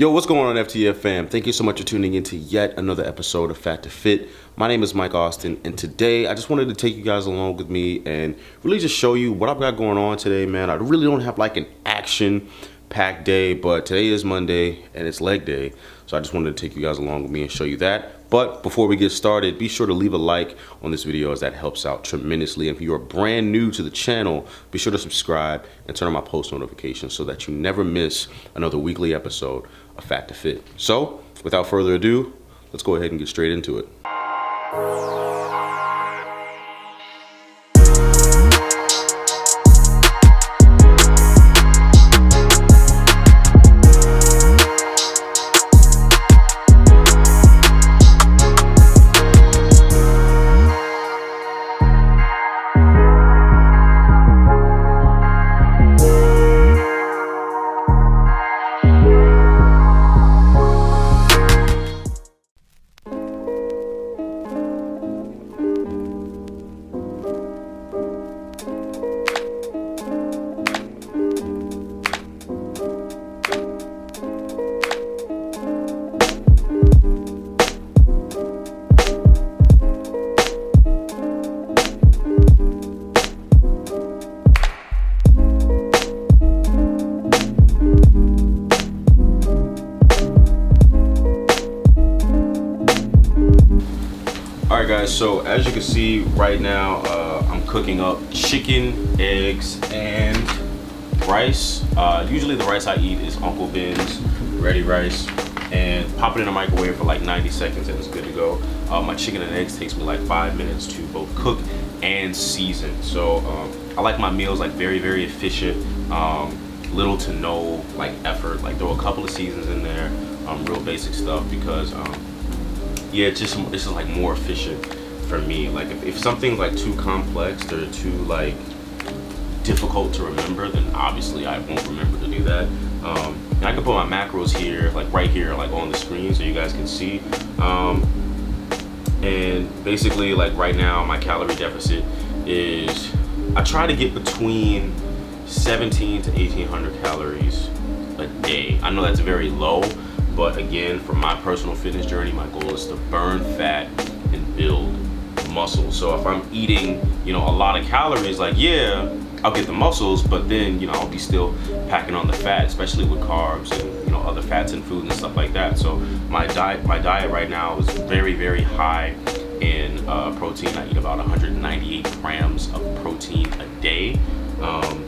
Yo, what's going on, FTF fam? Thank you so much for tuning in to yet another episode of Fat to Fit. My name is Mike Alston, and today I just wanted to take you guys along with me and really just show you what I've got going on today, man. I really don't have like an action packed day, but today is Monday and it's leg day. So I just wanted to take you guys along with me and show you that. But before we get started, be sure to leave a like on this video as that helps out tremendously. And if you are brand new to the channel, be sure to subscribe and turn on my post notifications so that you never miss another weekly episode of Fat to Fit. So without further ado, let's go ahead and get straight into it. All right, guys. So as you can see right now, uh, I'm cooking up chicken, eggs, and rice. Uh, usually the rice I eat is Uncle Ben's ready rice, and pop it in the microwave for like 90 seconds, and it's good to go. Uh, my chicken and eggs takes me like five minutes to both cook and season. So um, I like my meals like very, very efficient. Um, little to no like effort. Like throw a couple of seasons in there, um, real basic stuff because. Um, yeah, it's just it's just like more efficient for me. Like if, if something's like too complex or too like difficult to remember, then obviously I won't remember to do that. Um, and I can put my macros here, like right here, like on the screen, so you guys can see. Um, and basically, like right now, my calorie deficit is I try to get between 17 to 1800 calories a day. I know that's very low, but again, for my personal fitness journey, my goal is to burn fat and build muscle. So if I'm eating, you know, a lot of calories, like yeah, I'll get the muscles, but then, you know, I'll be still packing on the fat, especially with carbs and, you know, other fats and foods and stuff like that. So my diet, my diet right now is very, very high in uh, protein. I eat about 198 grams of protein a day. Um,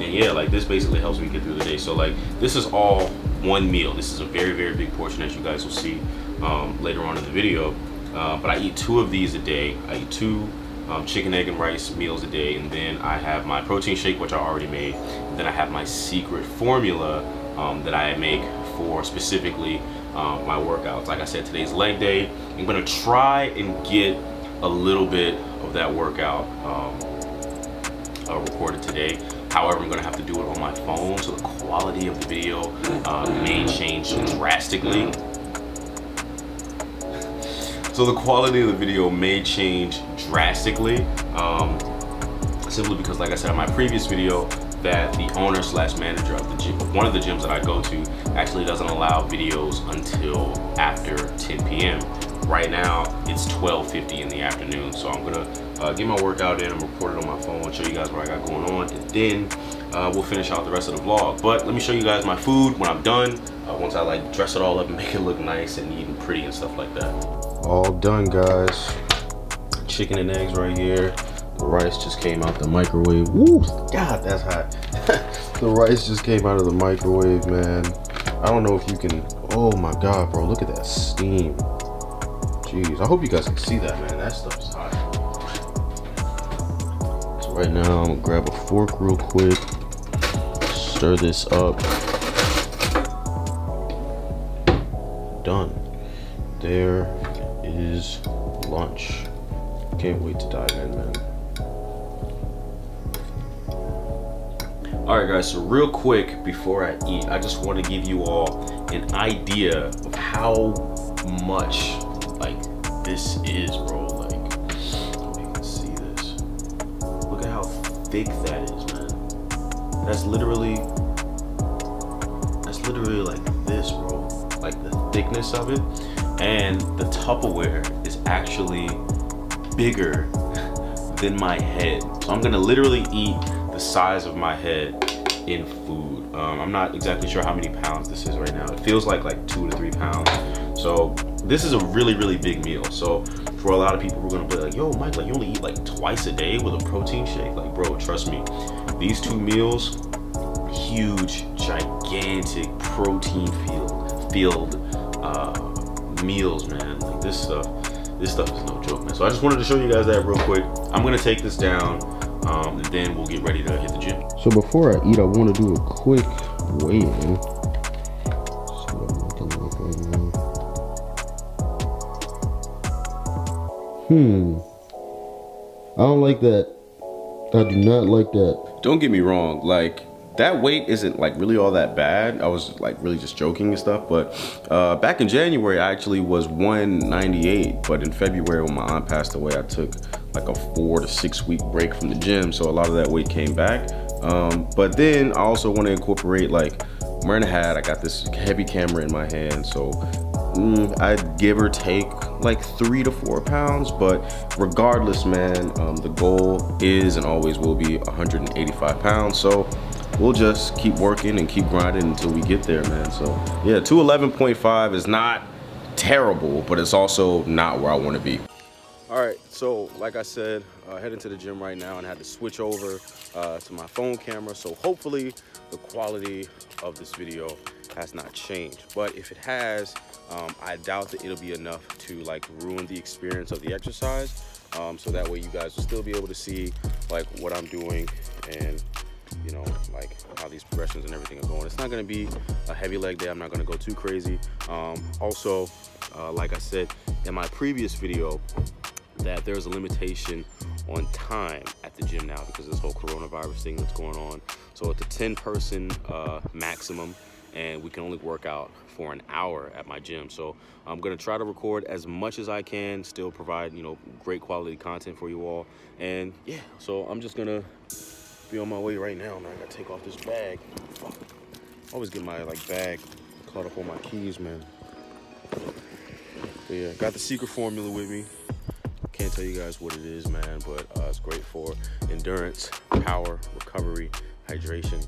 and yeah, like this basically helps me get through the day. So like this is all one meal. This is a very, very big portion as you guys will see um, later on in the video. Uh, but I eat two of these a day. I eat two um, chicken, egg, and rice meals a day. And then I have my protein shake, which I already made. And then I have my secret formula um, that I make for specifically um, my workouts. Like I said, today's leg day. I'm gonna try and get a little bit of that workout um, uh, recorded today. However, I'm gonna have to do it on my phone, so the quality of the video uh, may change drastically. So the quality of the video may change drastically, um, simply because, like I said in my previous video, that the owner slash manager of the gym, one of the gyms that I go to, actually doesn't allow videos until after 10 p.m. Right now, it's 12:50 in the afternoon, so I'm gonna uh, get my workout in. I'm record it on my phone, show you guys what I got going on, and then uh, we'll finish out the rest of the vlog. But let me show you guys my food when I'm done. Uh, once I like dress it all up and make it look nice and neat and pretty and stuff like that. All done, guys. Chicken and eggs right here. The rice just came out the microwave. Woo! God, that's hot. the rice just came out of the microwave, man. I don't know if you can. Oh my God, bro! Look at that steam. Jeez, I hope you guys can see that, man. That stuff is hot. Right now, I'm gonna grab a fork real quick, stir this up. Done. There is lunch. Can't wait to dive in, man. All right, guys, so real quick before I eat, I just want to give you all an idea of how much like this is, bro. Thick that is, man. That's literally, that's literally like this, bro. Like the thickness of it. And the Tupperware is actually bigger than my head. So I'm gonna literally eat the size of my head in food. Um, I'm not exactly sure how many pounds this is right now. It feels like like two to three pounds. So this is a really, really big meal. So for a lot of people, we're gonna be like, yo, Mike, like you only eat like twice a day with a protein shake. Like, bro, trust me, these two meals, huge, gigantic protein filled, filled uh, meals, man. Like this stuff, this stuff is no joke, man. So I just wanted to show you guys that real quick. I'm gonna take this down, um, and then we'll get ready to hit the gym. So before I eat, I want to do a quick weigh-in. Hmm. I don't like that. I do not like that. Don't get me wrong, like that weight isn't like really all that bad. I was like really just joking and stuff, but uh, back in January, I actually was 198, but in February when my aunt passed away, I took like a four to six week break from the gym. So a lot of that weight came back. Um, but then I also want to incorporate like I'm wearing a hat. I got this heavy camera in my hand. So mm, I'd give or take like three to four pounds. But regardless, man, um, the goal is and always will be 185 pounds. So we'll just keep working and keep grinding until we get there, man. So yeah, 211.5 is not terrible, but it's also not where I want to be. All right, so like I said, uh, heading to the gym right now and had to switch over uh, to my phone camera. So hopefully the quality of this video has not changed. But if it has, um, I doubt that it'll be enough to like ruin the experience of the exercise. Um, so that way you guys will still be able to see like what I'm doing and you know, like how these progressions and everything are going. It's not gonna be a heavy leg day. I'm not gonna go too crazy. Um, also, uh, like I said in my previous video, that there's a limitation on time at the gym now because this whole coronavirus thing that's going on. So it's a 10 person uh, maximum and we can only work out for an hour at my gym. So I'm gonna try to record as much as I can, still provide, you know, great quality content for you all. And yeah, so I'm just gonna be on my way right now, man. I gotta take off this bag. Fuck. I always get my like bag caught up on my keys, man. But yeah, got the secret formula with me. Can't tell you guys what it is, man, but uh, it's great for endurance, power, recovery, hydration,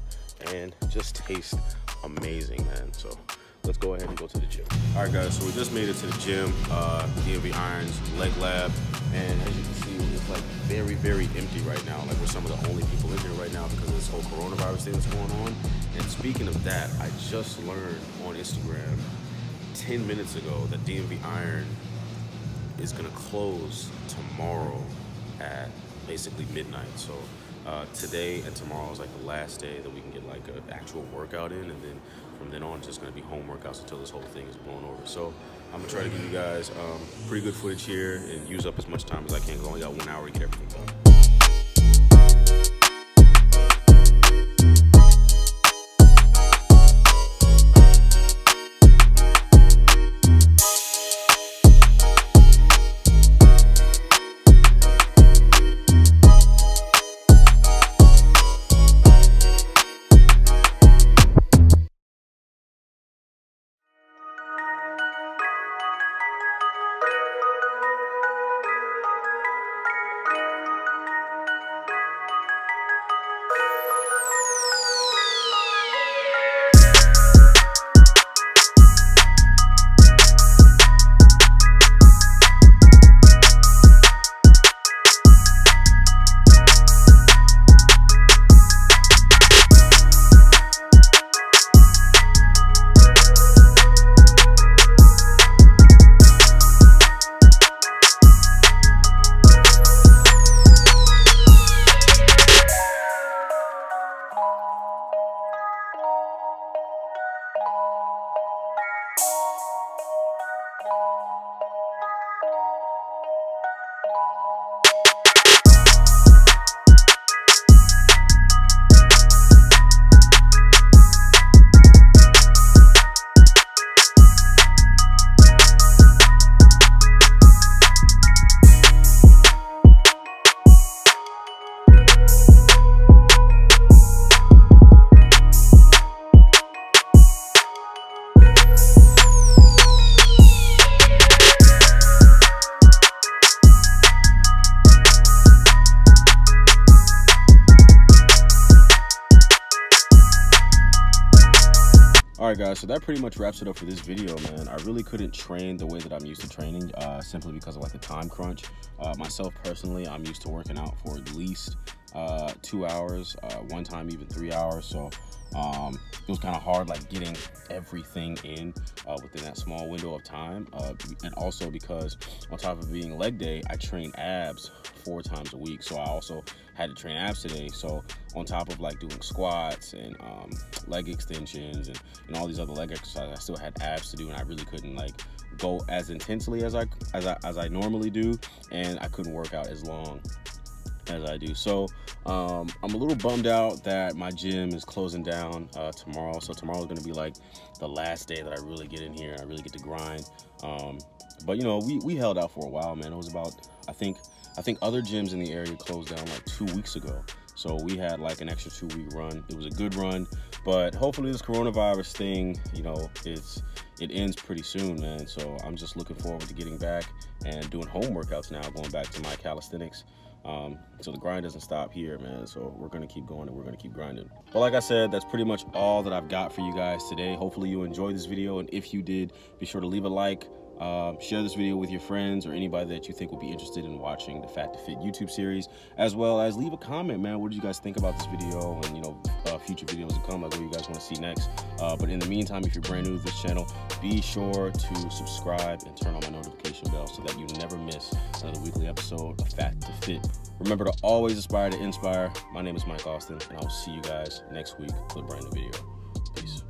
and just taste amazing, man. So let's go ahead and go to the gym. All right, guys, so we just made it to the gym, uh, DMV Irons Leg Lab, and as you can see, it's like very, very empty right now. Like we're some of the only people in here right now because of this whole coronavirus thing that's going on. And speaking of that, I just learned on Instagram 10 minutes ago that DMV Iron is gonna close tomorrow at basically midnight. So uh, today and tomorrow is like the last day that we can get like an actual workout in, and then from then on, it's just gonna be home workouts until this whole thing is blown over. So I'm gonna try to give you guys um, pretty good footage here and use up as much time as I can. I only got one hour to get everything done. Right, guys, so that pretty much wraps it up for this video, man. I really couldn't train the way that I'm used to training uh, simply because of like the time crunch. Uh, myself personally, I'm used to working out for at least uh, two hours, uh, one time even three hours. So um, it was kind of hard like getting everything in uh, within that small window of time. Uh, and also because on top of being leg day, I train abs four times a week. So I also had to train abs today. So on top of like doing squats and um, leg extensions and, and all these other leg exercises, I still had abs to do and I really couldn't like go as intensely as I, as I, as I normally do. And I couldn't work out as long as I do. So um, I'm a little bummed out that my gym is closing down uh, tomorrow. So tomorrow is going to be like the last day that I really get in here. And I really get to grind. Um, but you know, we, we held out for a while, man. It was about, I think, I think other gyms in the area closed down like two weeks ago. So we had like an extra two week run. It was a good run, but hopefully this coronavirus thing, you know, it's it ends pretty soon, man. So I'm just looking forward to getting back and doing home workouts now, going back to my calisthenics. Um, so the grind doesn't stop here, man. So we're gonna keep going and we're gonna keep grinding. But like I said, that's pretty much all that I've got for you guys today. Hopefully you enjoyed this video, and if you did, be sure to leave a like. Uh, share this video with your friends or anybody that you think would be interested in watching the Fat to Fit YouTube series, as well as leave a comment, man. What do you guys think about this video and you know uh, future videos to come? Like what you guys want to see next. Uh, but in the meantime, if you're brand new to this channel, be sure to subscribe and turn on my notification bell so that you never miss another weekly episode of Fat to Fit. Remember to always aspire to inspire. My name is Mike Alston, and I will see you guys next week with a brand new video. Peace.